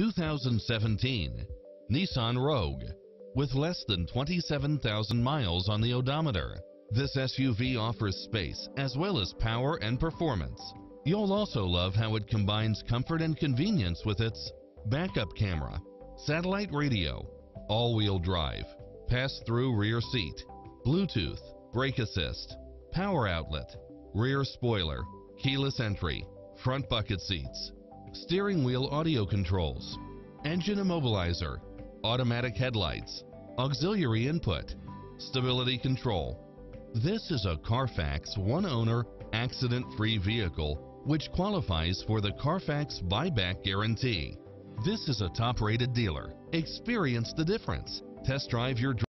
2017 Nissan Rogue with less than 27,000 miles on the odometer. This SUV offers space as well as power and performance. You'll also love how it combines comfort and convenience with its backup camera, satellite radio, all-wheel drive, pass-through rear seat, Bluetooth, brake assist, power outlet, rear spoiler, keyless entry, front bucket seats, steering wheel audio controls, engine immobilizer, automatic headlights, auxiliary input, stability control. This is a Carfax one-owner, accident-free vehicle which qualifies for the Carfax buyback guarantee. This is a top-rated dealer. Experience the difference. Test drive your